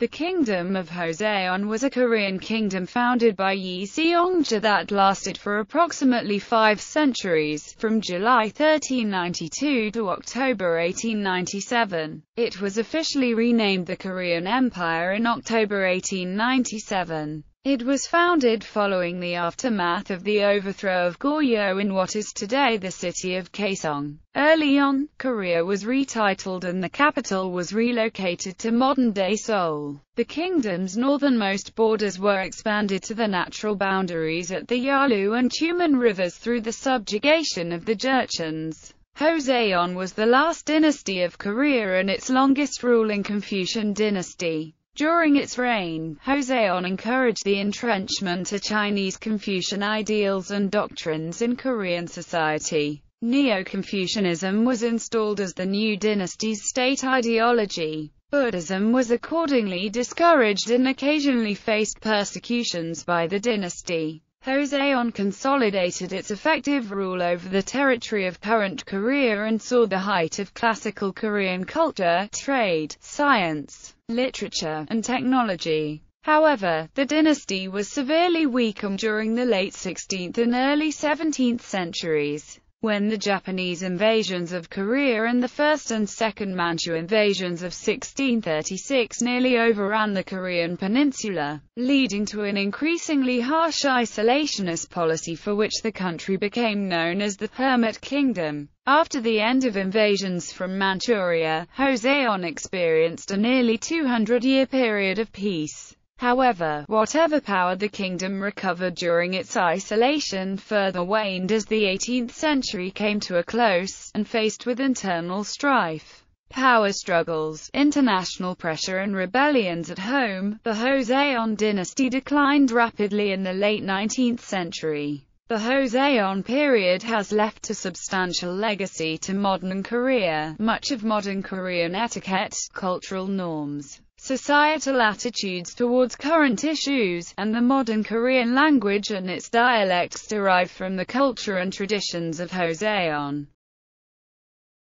The Kingdom of Joseon was a Korean kingdom founded by Yi Seonggye that lasted for approximately five centuries, from July 1392 to October 1897. It was officially renamed the Korean Empire in October 1897. It was founded following the aftermath of the overthrow of Goryeo in what is today the city of Kaesong. Early on, Korea was retitled and the capital was relocated to modern-day Seoul. The kingdom's northernmost borders were expanded to the natural boundaries at the Yalu and Tumen rivers through the subjugation of the Jurchens. Joseon was the last dynasty of Korea and its longest ruling Confucian dynasty. During its reign, Joseon encouraged the entrenchment of Chinese Confucian ideals and doctrines in Korean society. Neo-Confucianism was installed as the new dynasty's state ideology. Buddhism was accordingly discouraged and occasionally faced persecutions by the dynasty. Joseon consolidated its effective rule over the territory of current Korea and saw the height of classical Korean culture, trade, science, literature, and technology. However, the dynasty was severely weakened during the late 16th and early 17th centuries, when the Japanese invasions of Korea and the First and Second Manchu invasions of 1636 nearly overran the Korean peninsula, leading to an increasingly harsh isolationist policy for which the country became known as the Hermit Kingdom. After the end of invasions from Manchuria, Joseon experienced a nearly 200-year period of peace. However, whatever power the kingdom recovered during its isolation further waned as the 18th century came to a close, and faced with internal strife, power struggles, international pressure and rebellions at home, the Joseon dynasty declined rapidly in the late 19th century. The Joseon period has left a substantial legacy to modern Korea. Much of modern Korean etiquette, cultural norms, societal attitudes towards current issues, and the modern Korean language and its dialects derive from the culture and traditions of Joseon.